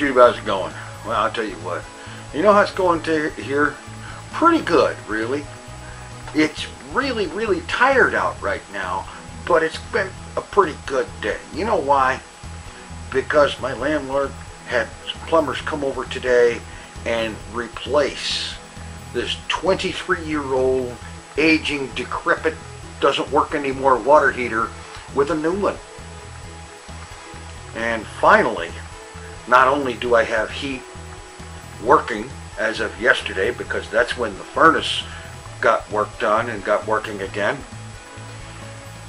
It going? Well, I'll tell you what. You know how it's going to here? Pretty good, really. It's really, really tired out right now, but it's been a pretty good day. You know why? Because my landlord had plumbers come over today and replace this 23-year-old, aging, decrepit, doesn't work anymore water heater with a new one. And finally, not only do I have heat working as of yesterday, because that's when the furnace got work done and got working again,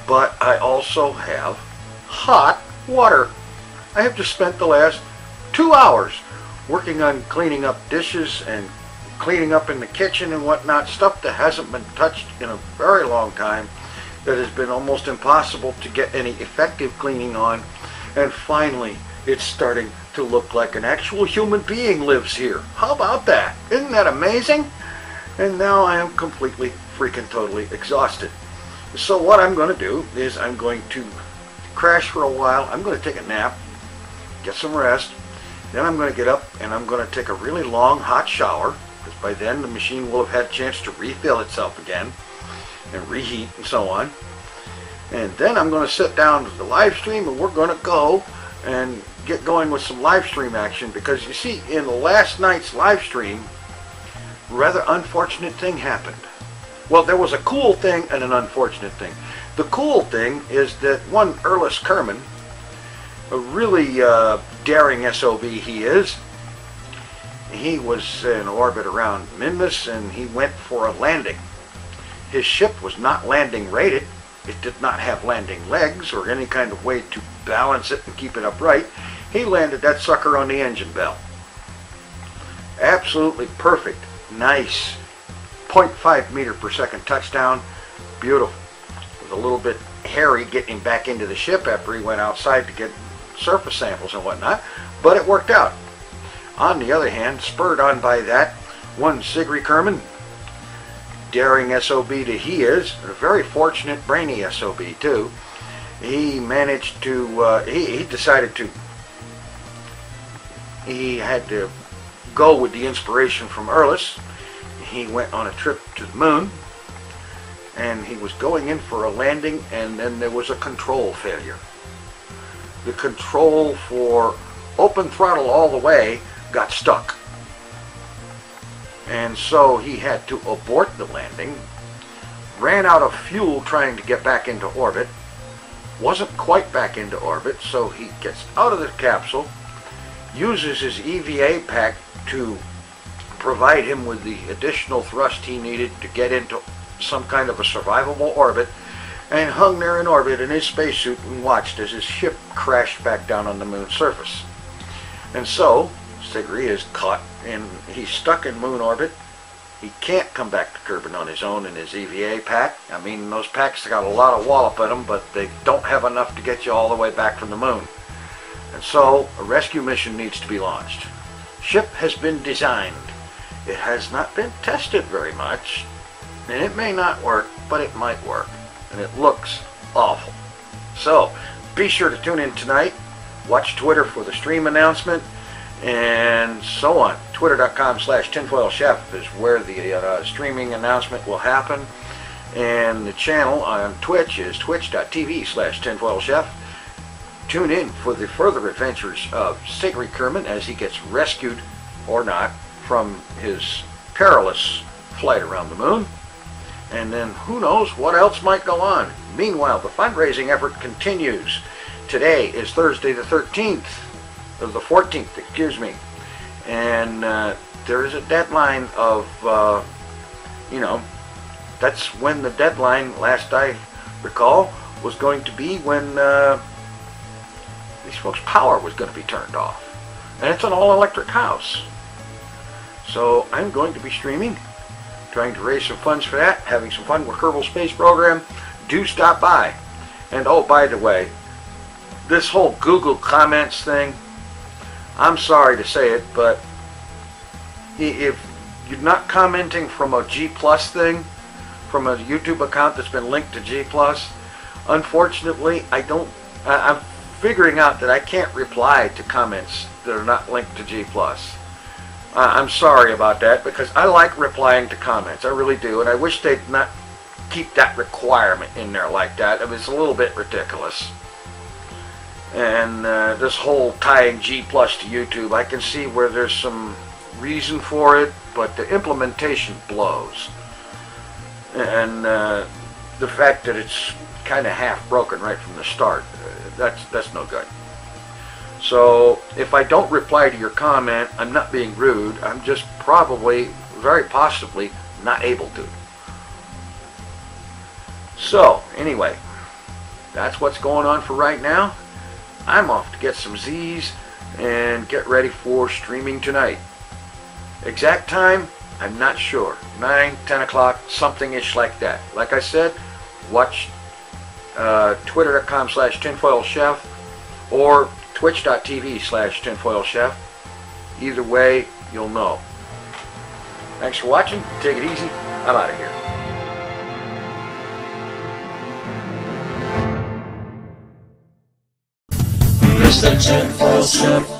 but I also have hot water. I have just spent the last two hours working on cleaning up dishes and cleaning up in the kitchen and whatnot, stuff that hasn't been touched in a very long time, that has been almost impossible to get any effective cleaning on and finally it's starting to look like an actual human being lives here. How about that? Isn't that amazing? And now I am completely freaking totally exhausted. So what I'm going to do is I'm going to crash for a while. I'm going to take a nap, get some rest. Then I'm going to get up and I'm going to take a really long hot shower because by then the machine will have had a chance to refill itself again and reheat and so on. And then I'm going to sit down to the live stream and we're going to go and get going with some live stream action because you see in last night's live stream rather unfortunate thing happened. Well, there was a cool thing and an unfortunate thing. The cool thing is that one Erlis Kerman, a really uh, daring SOB he is, he was in orbit around Minmus and he went for a landing. His ship was not landing rated it did not have landing legs or any kind of way to balance it and keep it upright. He landed that sucker on the engine bell. Absolutely perfect. Nice. 0.5 meter per second touchdown. Beautiful. It was a little bit hairy getting back into the ship after he went outside to get surface samples and whatnot, but it worked out. On the other hand, spurred on by that, one Sigri Kerman daring SOB that he is, a very fortunate, brainy SOB too, he managed to, uh, he, he decided to, he had to go with the inspiration from Erlis. He went on a trip to the moon and he was going in for a landing and then there was a control failure. The control for open throttle all the way got stuck. And so he had to abort the landing, ran out of fuel trying to get back into orbit, wasn't quite back into orbit, so he gets out of the capsule, uses his EVA pack to provide him with the additional thrust he needed to get into some kind of a survivable orbit, and hung there in orbit in his spacesuit and watched as his ship crashed back down on the moon's surface. And so, Sigri is caught and he's stuck in moon orbit. He can't come back to Kerbin on his own in his EVA pack. I mean, those packs got a lot of wallop in them, but they don't have enough to get you all the way back from the moon. And so, a rescue mission needs to be launched. Ship has been designed. It has not been tested very much, and it may not work, but it might work. And it looks awful. So, be sure to tune in tonight. Watch Twitter for the stream announcement and so on. Twitter.com slash tinfoilchef is where the uh, streaming announcement will happen. And the channel on Twitch is twitch.tv slash tinfoilchef. Tune in for the further adventures of Sigri Kerman as he gets rescued, or not, from his perilous flight around the moon. And then who knows what else might go on. Meanwhile, the fundraising effort continues. Today is Thursday the 13th the 14th, excuse me. And uh, there is a deadline of, uh, you know, that's when the deadline, last I recall, was going to be when uh, these folks' power was going to be turned off. And it's an all-electric house. So I'm going to be streaming, trying to raise some funds for that, having some fun with Kerbal Space Program. Do stop by. And oh, by the way, this whole Google Comments thing, I'm sorry to say it, but if you're not commenting from a G Plus thing, from a YouTube account that's been linked to G Plus, unfortunately, I don't. I, am figuring out that I can't reply to comments that are not linked to G+. Uh, I'm sorry about that because I like replying to comments. I really do. And I wish they'd not keep that requirement in there like that. It was a little bit ridiculous. And uh, this whole tying G Plus to YouTube, I can see where there's some reason for it, but the implementation blows. And uh, the fact that it's kind of half broken right from the start, uh, that's, that's no good. So if I don't reply to your comment, I'm not being rude. I'm just probably, very possibly, not able to. So, anyway, that's what's going on for right now. I'm off to get some Z's and get ready for streaming tonight. Exact time, I'm not sure. 9, 10 o'clock, something-ish like that. Like I said, watch uh, twitter.com slash tinfoilchef or twitch.tv slash tinfoilchef. Either way, you'll know. Thanks for watching. Take it easy. I'm out of here. Mr. Tinfoil Chef.